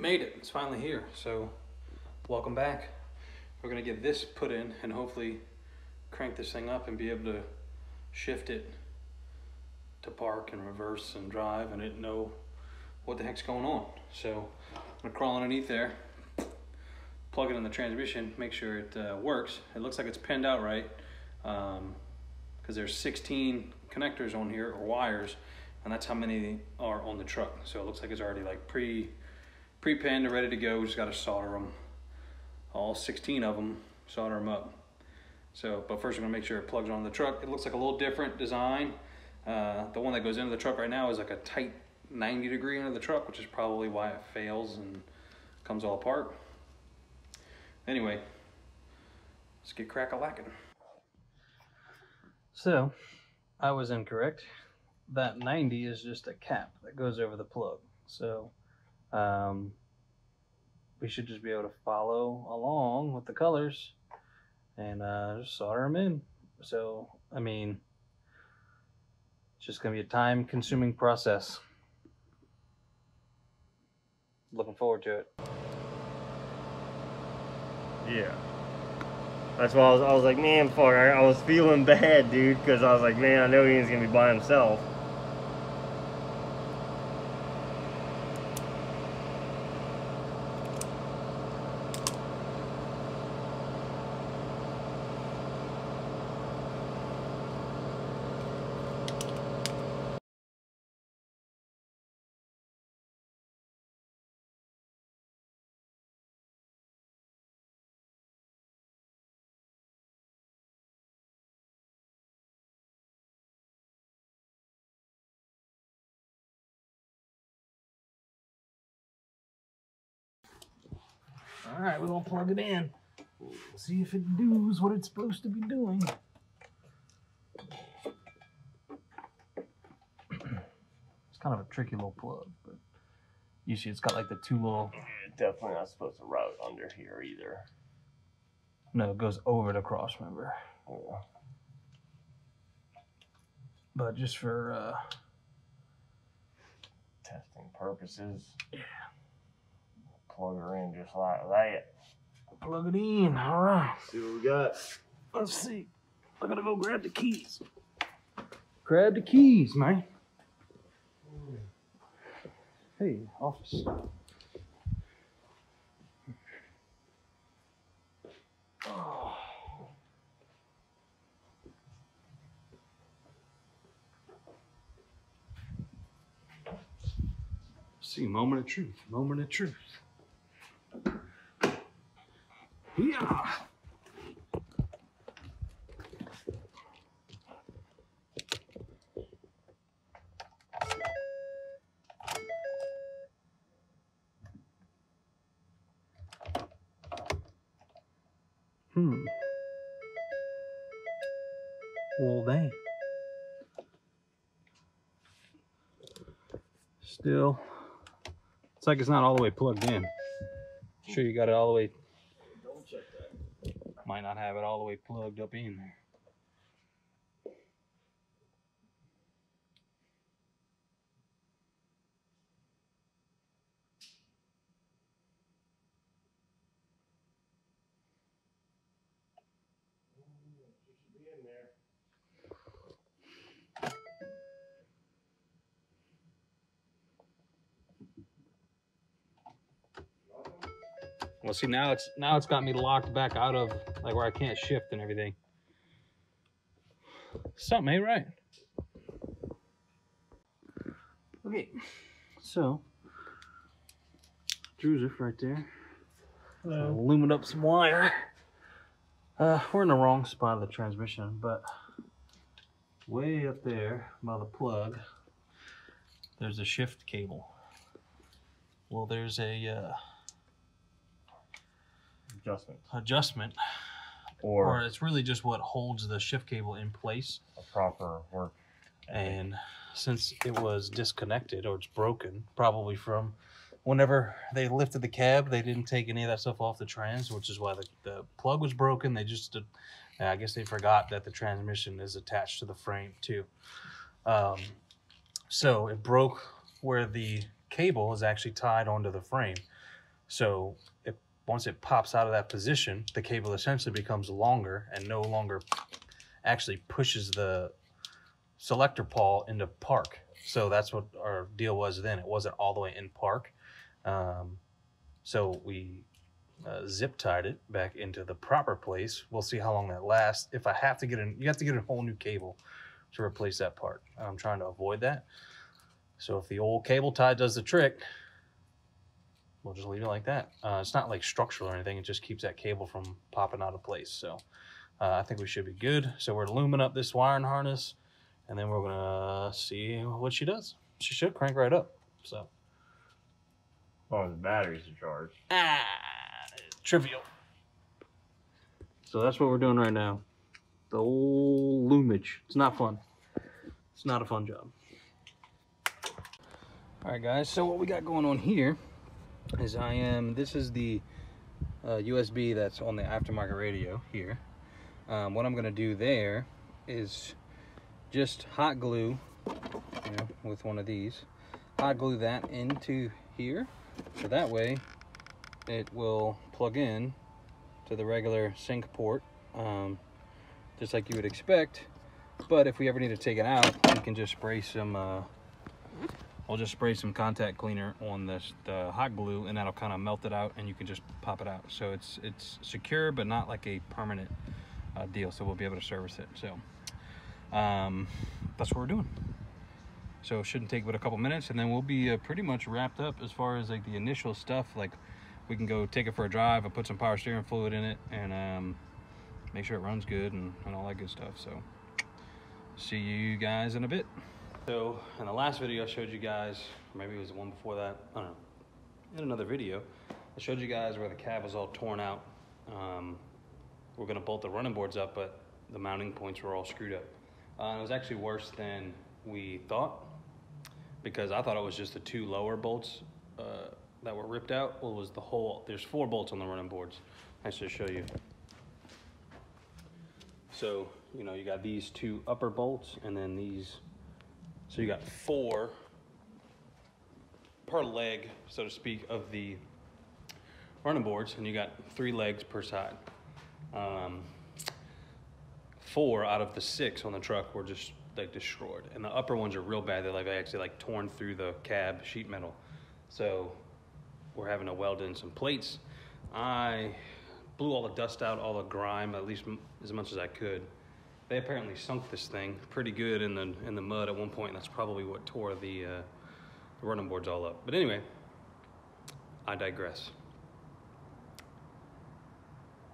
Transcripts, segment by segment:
it made it. It's finally here. So welcome back. We're gonna get this put in and hopefully crank this thing up and be able to shift it to park and reverse and drive and it know what the heck's going on. So I'm gonna crawl underneath there, plug it in the transmission, make sure it uh, works. It looks like it's pinned out right because um, there's 16 connectors on here or wires and that's how many are on the truck. So it looks like it's already like pre pre-pinned and ready to go. We just got to solder them, all 16 of them, solder them up. So, but first we're gonna make sure it plugs on the truck. It looks like a little different design. Uh, the one that goes into the truck right now is like a tight 90 degree into the truck, which is probably why it fails and comes all apart. Anyway, let's get crack-a-lacking. So, I was incorrect. That 90 is just a cap that goes over the plug. So, um, we should just be able to follow along with the colors and uh, just solder them in. So, I mean, it's just going to be a time consuming process. Looking forward to it. Yeah. That's why I was, I was like, man, fuck, I, I was feeling bad, dude, because I was like, man, I know he's going to be by himself. All right, we're gonna plug it in. See if it does what it's supposed to be doing. It's kind of a tricky little plug, but usually it's got like the two little. Definitely not supposed to route under here either. No, it goes over the cross member. Yeah. But just for uh, Testing purposes. Yeah. Plug her in just like that. plug it in. All right. See what we got. Let's see. I gotta go grab the keys. Grab the keys, man. Hey, office. Oh. See, moment of truth. Moment of truth. Yeah. Hmm. Well, dang. Still, it's like it's not all the way plugged in. Sure, you got it all the way. Might not have it all the way plugged up in there. Well, see now it's now it's got me locked back out of like where I can't shift and everything. Something ain't right. Okay, so Joseph right there. Hello. Lumen up some wire. Uh, we're in the wrong spot of the transmission, but way up there by the plug, there's a shift cable. Well, there's a uh, Adjustment. adjustment, or Or it's really just what holds the shift cable in place. a proper work. And since it was disconnected or it's broken, probably from whenever they lifted the cab, they didn't take any of that stuff off the trans, which is why the, the plug was broken. They just, did, I guess they forgot that the transmission is attached to the frame too. Um, so it broke where the cable is actually tied onto the frame. So once it pops out of that position, the cable essentially becomes longer and no longer actually pushes the selector pawl into park. So that's what our deal was then. It wasn't all the way in park. Um, so we uh, zip tied it back into the proper place. We'll see how long that lasts. If I have to get in, you have to get a whole new cable to replace that part. I'm trying to avoid that. So if the old cable tie does the trick, we'll just leave it like that. Uh, it's not like structural or anything. It just keeps that cable from popping out of place. So uh, I think we should be good. So we're looming up this wiring harness and then we're gonna see what she does. She should crank right up. So. Oh, the batteries are charged. Ah, trivial. So that's what we're doing right now. The old loomage. It's not fun. It's not a fun job. All right, guys. So what we got going on here is I am. This is the uh, USB that's on the aftermarket radio here. Um, what I'm gonna do there is just hot glue, you know, with one of these. Hot glue that into here, so that way it will plug in to the regular sync port, um, just like you would expect. But if we ever need to take it out, we can just spray some, uh, I'll just spray some contact cleaner on this, the hot glue and that'll kind of melt it out and you can just pop it out. So it's, it's secure, but not like a permanent uh, deal. So we'll be able to service it. So um, that's what we're doing. So it shouldn't take but a couple minutes and then we'll be uh, pretty much wrapped up as far as like the initial stuff. Like we can go take it for a drive and put some power steering fluid in it and um, make sure it runs good and, and all that good stuff. So see you guys in a bit. So in the last video I showed you guys, maybe it was the one before that, I don't know, in another video, I showed you guys where the cab was all torn out. Um, we're gonna bolt the running boards up, but the mounting points were all screwed up. Uh, it was actually worse than we thought because I thought it was just the two lower bolts uh, that were ripped out. Well, it was the whole, there's four bolts on the running boards. I should show you. So, you know, you got these two upper bolts and then these, so you got four per leg, so to speak, of the running boards and you got three legs per side. Um, four out of the six on the truck were just like destroyed, and the upper ones are real bad. They're like actually like torn through the cab sheet metal. So we're having to weld in some plates. I blew all the dust out, all the grime, at least as much as I could. They apparently sunk this thing pretty good in the in the mud at one point. And that's probably what tore the, uh, the running boards all up. But anyway, I digress.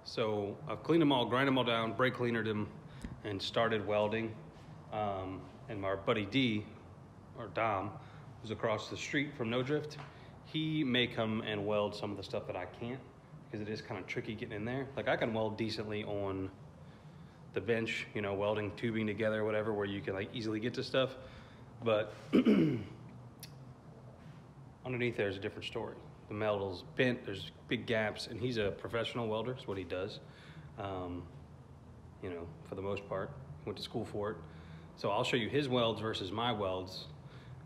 So I've cleaned them all, grind them all down, brake cleanered them, and started welding. Um, and my buddy D, or Dom, who's across the street from No Drift, he may come and weld some of the stuff that I can't because it is kind of tricky getting in there. Like I can weld decently on the bench, you know, welding tubing together, whatever, where you can like easily get to stuff. But underneath there is a different story. The metal's bent, there's big gaps, and he's a professional welder, is what he does. Um, you know, for the most part, went to school for it. So I'll show you his welds versus my welds,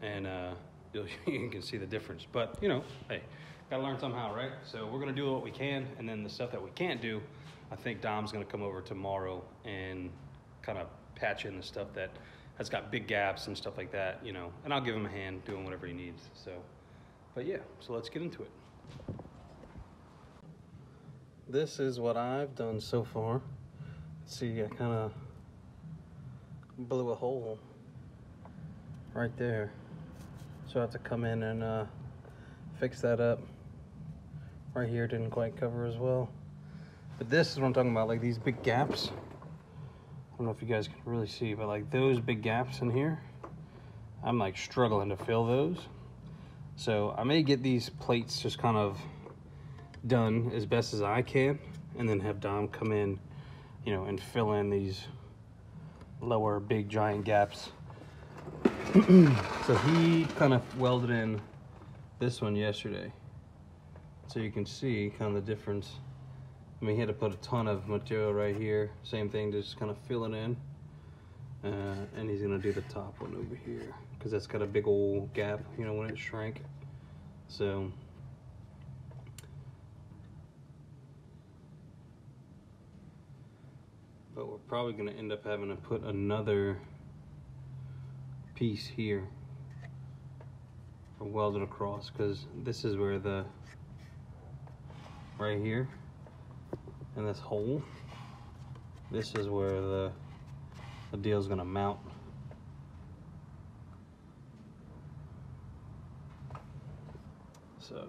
and uh, you can see the difference. But you know, hey, gotta learn somehow, right? So we're gonna do what we can, and then the stuff that we can't do, I think Dom's gonna come over tomorrow and kind of patch in the stuff that has got big gaps and stuff like that, you know. And I'll give him a hand doing whatever he needs. So, but yeah, so let's get into it. This is what I've done so far. See, I kind of blew a hole right there. So I have to come in and uh, fix that up. Right here didn't quite cover as well. But this is what I'm talking about, like these big gaps. I don't know if you guys can really see, but like those big gaps in here, I'm like struggling to fill those. So I may get these plates just kind of done as best as I can and then have Dom come in, you know, and fill in these lower big giant gaps. so he kind of welded in this one yesterday. So you can see kind of the difference. I mean, he had to put a ton of material right here. Same thing, just kind of fill it in. Uh, and he's gonna do the top one over here because that's got a big old gap, you know, when it shrank. So but we're probably going to end up having to put another piece here or weld it across because this is where the right here in this hole. This is where the the deal's gonna mount. So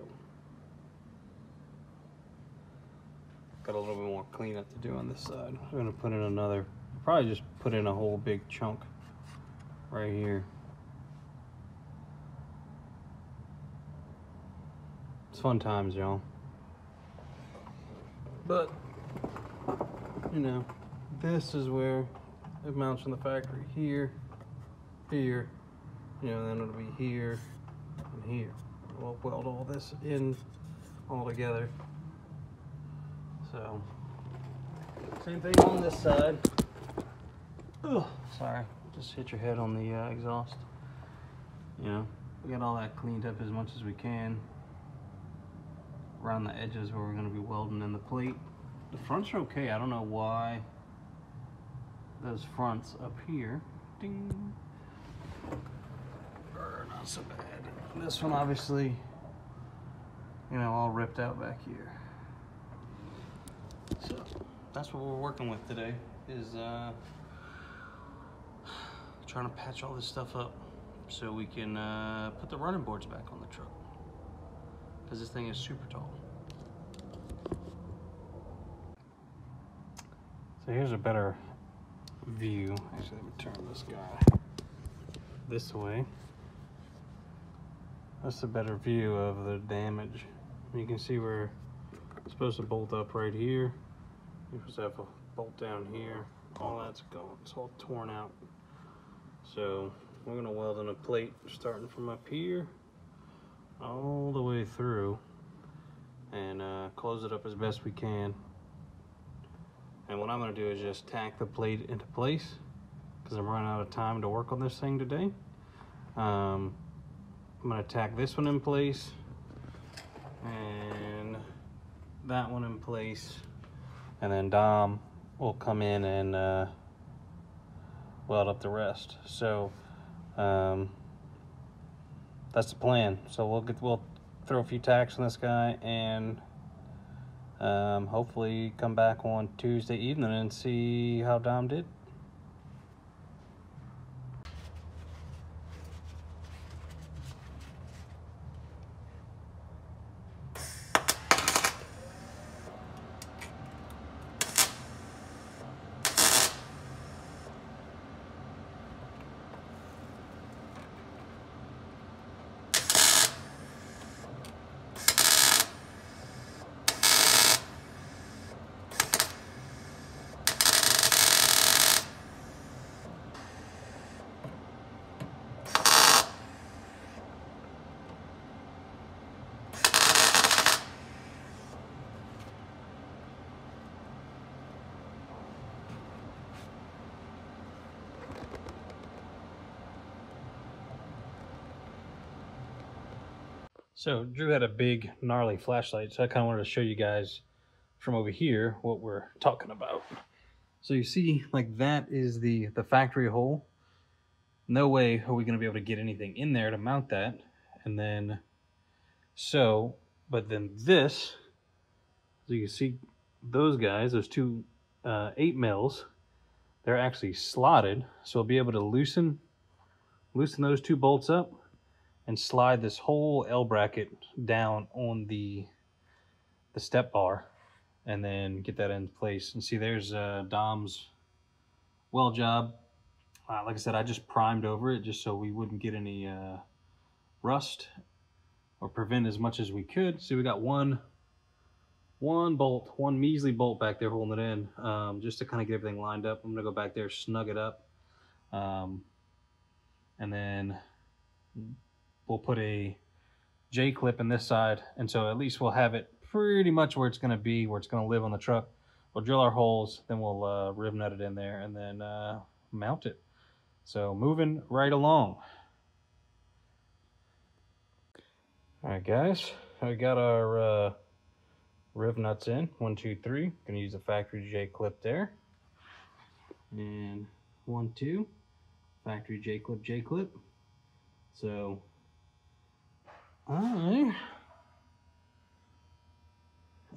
got a little bit more cleanup to do on this side. I'm gonna put in another probably just put in a whole big chunk right here. It's fun times y'all. But you know this is where it mounts in the factory here here you know then it'll be here and here. We'll weld all this in all together. So same thing on this side. Oh sorry just hit your head on the uh, exhaust. You know we got all that cleaned up as much as we can. Around the edges where we're going to be welding in the plate the fronts are okay. I don't know why those fronts up here. Ding. Are not so bad. This one obviously you know all ripped out back here. So that's what we're working with today is uh trying to patch all this stuff up so we can uh, put the running boards back on the truck. Because this thing is super tall. So here's a better view. Actually, let me turn this guy this way. That's a better view of the damage. You can see where it's supposed to bolt up right here. You're supposed to have a bolt down here. All that's gone. It's all torn out. So we're gonna weld in a plate starting from up here all the way through and uh, close it up as best we can. And what I'm gonna do is just tack the plate into place because I'm running out of time to work on this thing today. Um, I'm gonna tack this one in place and that one in place and then Dom will come in and uh, weld up the rest. So um, that's the plan. So we'll get we'll throw a few tacks on this guy and um, hopefully come back on Tuesday evening and see how Dom did. So Drew had a big gnarly flashlight, so I kind of wanted to show you guys from over here what we're talking about. So you see, like that is the, the factory hole. No way are we going to be able to get anything in there to mount that. And then, so, but then this, so you can see those guys, those two uh, 8 mils, they're actually slotted. So I'll be able to loosen, loosen those two bolts up and slide this whole L bracket down on the the step bar and then get that in place. And see there's uh, Dom's weld job. Uh, like I said, I just primed over it just so we wouldn't get any uh, rust or prevent as much as we could. See, we got one one bolt, one measly bolt back there holding it in um, just to kind of get everything lined up. I'm gonna go back there, snug it up. Um, and then we'll put a J clip in this side. And so at least we'll have it pretty much where it's going to be, where it's going to live on the truck. We'll drill our holes, then we'll uh, riv nut it in there and then uh, mount it. So moving right along. All right, guys, I got our uh, riv nuts in. One, two, three. Gonna use the factory J clip there. and one, two, factory J clip, J clip. So I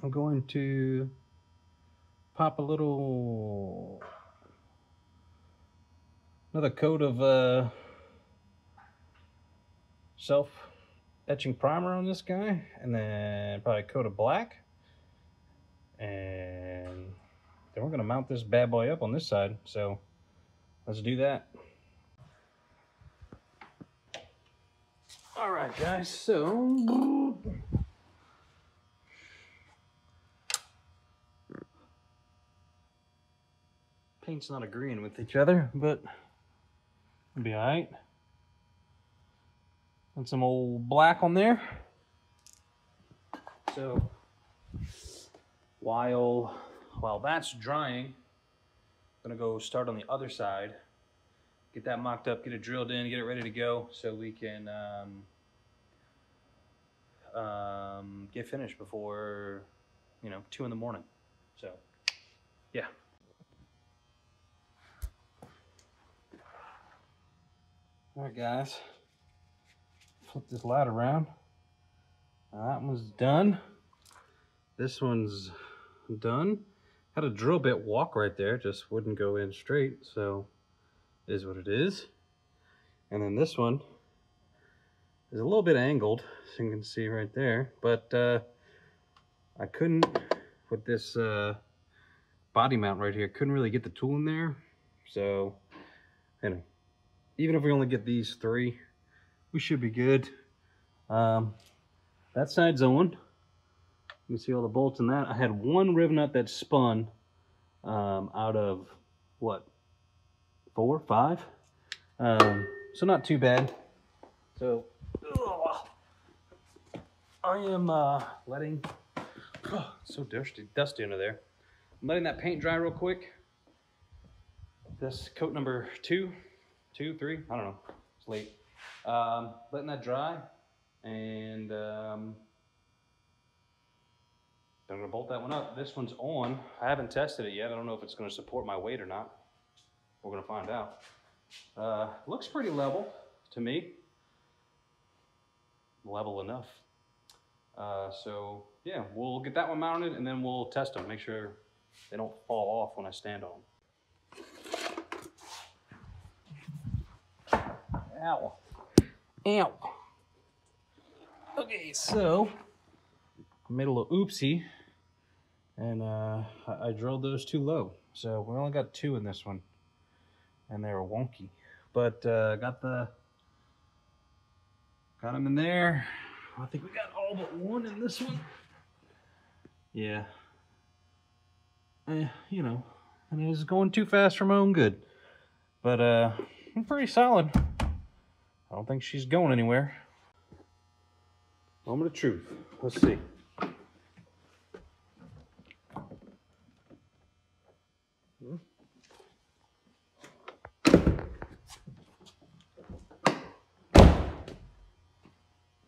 am going to pop a little another coat of uh, self etching primer on this guy and then probably a coat of black. And then we're gonna mount this bad boy up on this side so let's do that all right guys so paint's not agreeing with each other but it'll be all right and some old black on there. So while while that's drying I'm gonna go start on the other side get that mocked up get it drilled in get it ready to go so we can um, um, get finished before you know two in the morning. So yeah. All right guys. Flip this light around. That one's done. This one's done. Had a drill bit walk right there, just wouldn't go in straight, so is what it is. And then this one is a little bit angled, so you can see right there, but uh, I couldn't, with this uh, body mount right here, couldn't really get the tool in there. So, anyway, even if we only get these three, we should be good. Um, that side's on. You can see all the bolts in that. I had one riv nut that spun um, out of, what, four, five? Um, so not too bad. So, I am uh, letting, oh, so dusty, dusty under there. I'm letting that paint dry real quick. This coat number two, two, three, I don't know, it's late. Um, letting that dry and um, I'm gonna bolt that one up. This one's on. I haven't tested it yet. I don't know if it's gonna support my weight or not. We're gonna find out. Uh, looks pretty level to me. Level enough. Uh, so yeah, we'll get that one mounted and then we'll test them. Make sure they don't fall off when I stand on them. Ow. Ow. Okay, so I made a little oopsie and uh, I, I drilled those too low. So we only got two in this one and they were wonky. But uh, got the, got them in there. I think we got all but one in this one. Yeah. Eh, you know, and it was going too fast for my own good. But uh, I'm pretty solid. I don't think she's going anywhere. Moment of truth. Let's see.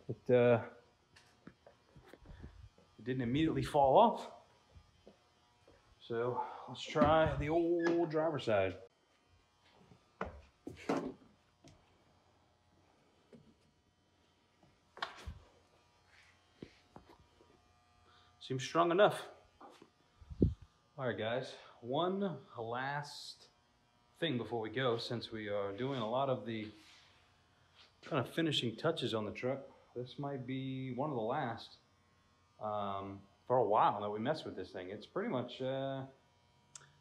It, uh, it didn't immediately fall off. So let's try the old driver side. Seems strong enough. All right, guys, one last thing before we go, since we are doing a lot of the kind of finishing touches on the truck. This might be one of the last um, for a while that we mess with this thing. It's pretty much, uh,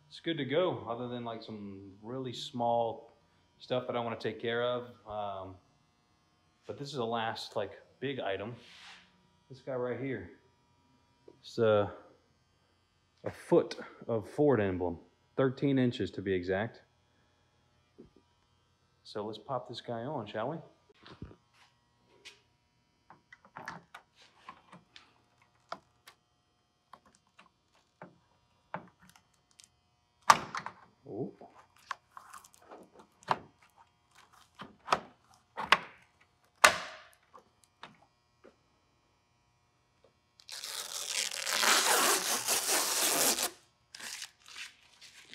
it's good to go other than like some really small stuff that I want to take care of. Um, but this is the last like big item. This guy right here. It's a, a foot of Ford emblem, 13 inches to be exact. So let's pop this guy on, shall we? Oh.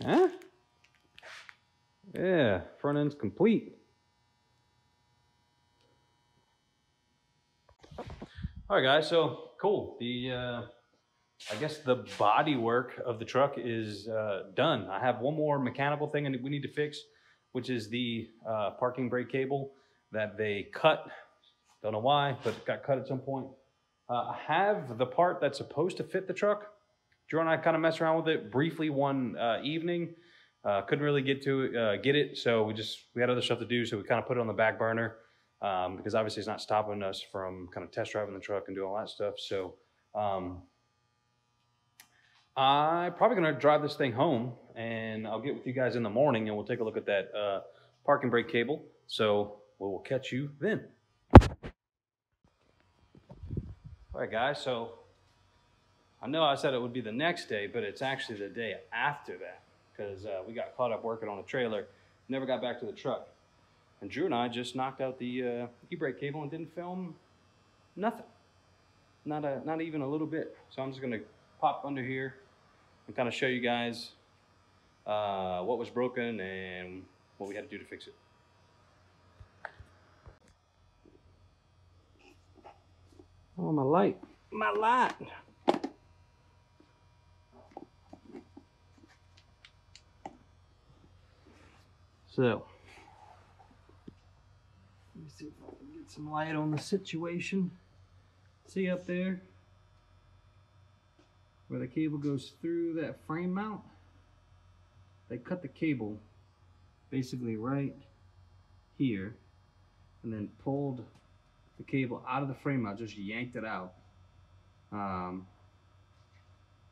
Huh? Yeah, front end's complete. All right, guys, so cool. The, uh, I guess the body work of the truck is uh, done. I have one more mechanical thing we need to fix, which is the uh, parking brake cable that they cut. Don't know why, but it got cut at some point. Uh, I have the part that's supposed to fit the truck. Drew and I kind of messed around with it briefly one uh, evening. Uh, couldn't really get to it, uh, get it, so we just we had other stuff to do, so we kind of put it on the back burner um, because obviously it's not stopping us from kind of test driving the truck and doing all that stuff. So um, I'm probably gonna drive this thing home, and I'll get with you guys in the morning, and we'll take a look at that uh, parking brake cable. So we will catch you then. All right, guys. So I know I said it would be the next day, but it's actually the day after that because uh, we got caught up working on a trailer, never got back to the truck. And Drew and I just knocked out the uh, e-brake cable and didn't film nothing. Not, a, not even a little bit. So I'm just gonna pop under here and kind of show you guys uh, what was broken and what we had to do to fix it. Oh, my light. My light. So, let me see if I can get some light on the situation. See up there where the cable goes through that frame mount? They cut the cable basically right here and then pulled the cable out of the frame mount, just yanked it out. Um,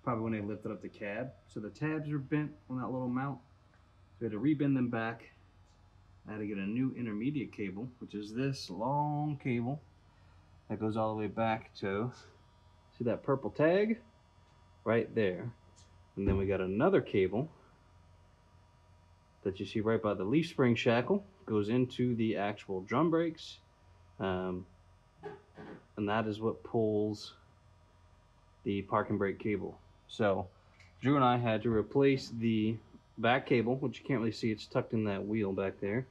probably when they lifted up the cab. So the tabs are bent on that little mount. Had to rebend them back. I had to get a new intermediate cable, which is this long cable that goes all the way back to, see that purple tag? Right there. And then we got another cable that you see right by the leaf spring shackle, goes into the actual drum brakes. Um, and that is what pulls the parking brake cable. So Drew and I had to replace the back cable, which you can't really see, it's tucked in that wheel back there,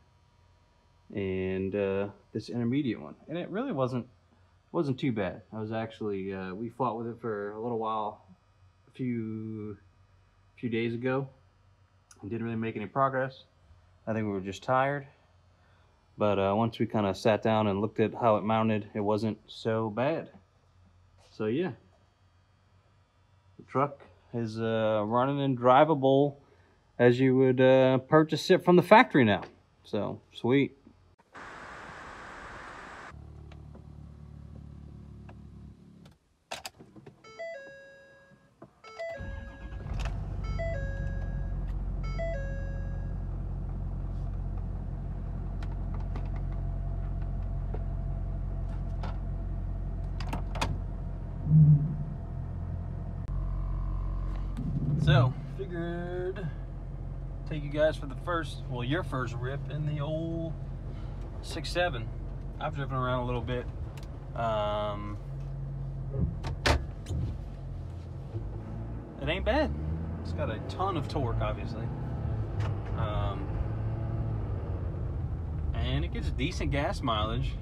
and uh, this intermediate one. And it really wasn't wasn't too bad. I was actually uh, we fought with it for a little while, a few few days ago, and didn't really make any progress. I think we were just tired. But uh, once we kind of sat down and looked at how it mounted, it wasn't so bad. So yeah, the truck is uh, running and drivable as you would uh, purchase it from the factory now. So sweet. First, well, your first rip in the old six seven. I've driven around a little bit. Um, it ain't bad. It's got a ton of torque, obviously. Um, and it gets decent gas mileage,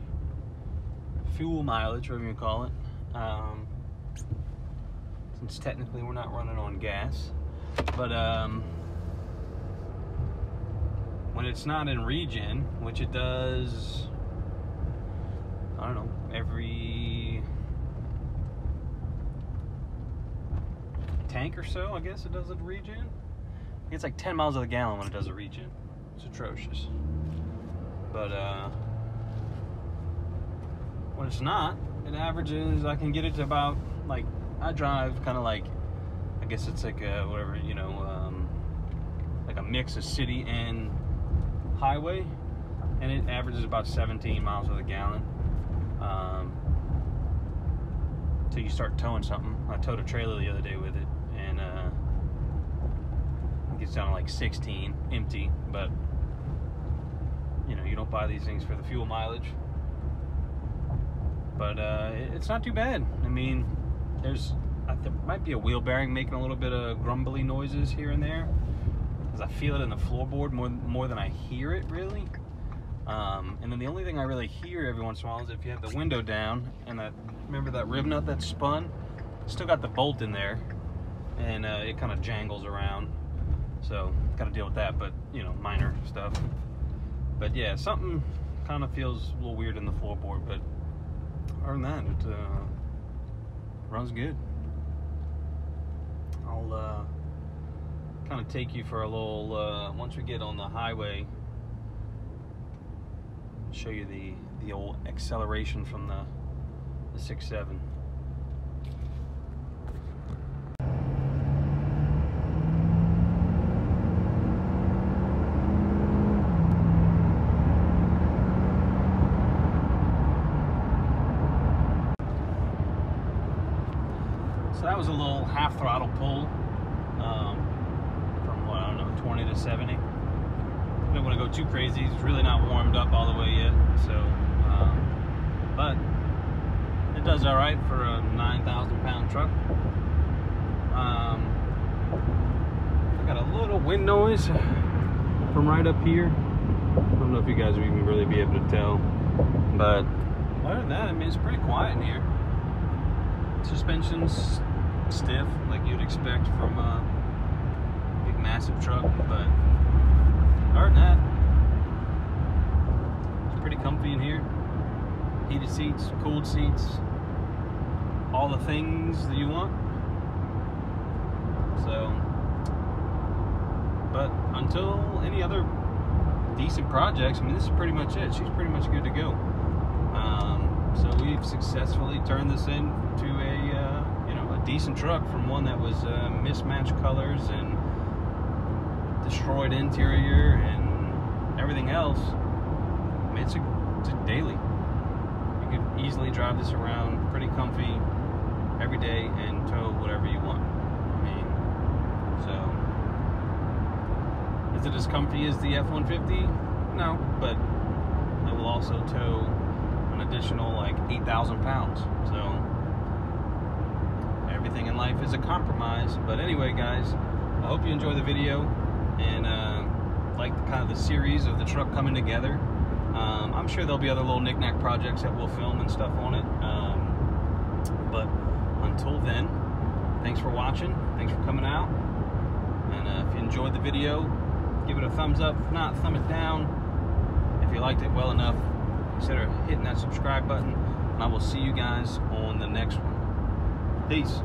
fuel mileage, whatever you call it. Um, since technically we're not running on gas. But um, when it's not in regen, which it does, I don't know, every tank or so, I guess it does a regen. It's like 10 miles of the gallon when it does a regen. It's atrocious. But uh, when it's not, it averages, I can get it to about like I drive kind of like, I guess it's like a, whatever, you know, um, like a mix of city and highway, and it averages about 17 miles of the gallon. Um, until you start towing something. I towed a trailer the other day with it, and uh, it gets down to like 16 empty, but you know, you don't buy these things for the fuel mileage. But uh, it's not too bad. I mean, there's there might be a wheel bearing making a little bit of grumbly noises here and there. Because I feel it in the floorboard more more than I hear it really. Um, and then the only thing I really hear every once in a while is if you have the window down and that remember that riv nut that spun, still got the bolt in there, and uh, it kind of jangles around. So got to deal with that, but you know minor stuff. But yeah, something kind of feels a little weird in the floorboard, but other than that, it uh, runs good. I'll uh, kind of take you for a little, uh, once we get on the highway, show you the, the old acceleration from the, the 6.7. So that was a little half throttle pull um, from what I don't know, 20 to 70. Don't want to go too crazy. It's really not warmed up all the way yet, so um, but it does all right for a 9,000 pound truck. Um, I got a little wind noise from right up here. I don't know if you guys will even really be able to tell, but other than that, I mean it's pretty quiet in here suspension's stiff like you'd expect from a big massive truck but other than that pretty comfy in here. Heated seats cooled seats all the things that you want. So but until any other decent projects I mean this is pretty much it. She's pretty much good to go. Um, so we've successfully turned this into a uh, you know a decent truck from one that was uh, mismatched colors and destroyed interior and everything else. Mean, it's a, it's a daily. You could easily drive this around pretty comfy every day and tow whatever you want. I mean, so is it as comfy as the F-150? No, but it will also tow an additional like 8,000 pounds. So everything in life is a compromise. But anyway, guys, I hope you enjoy the video and uh, like kind of the series of the truck coming together. Um, I'm sure there'll be other little knickknack projects that we'll film and stuff on it. Um, but until then, thanks for watching. Thanks for coming out. And uh, if you enjoyed the video, give it a thumbs up. If not, thumb it down. If you liked it well enough, consider hitting that subscribe button. And I will see you guys on the next one. Peace.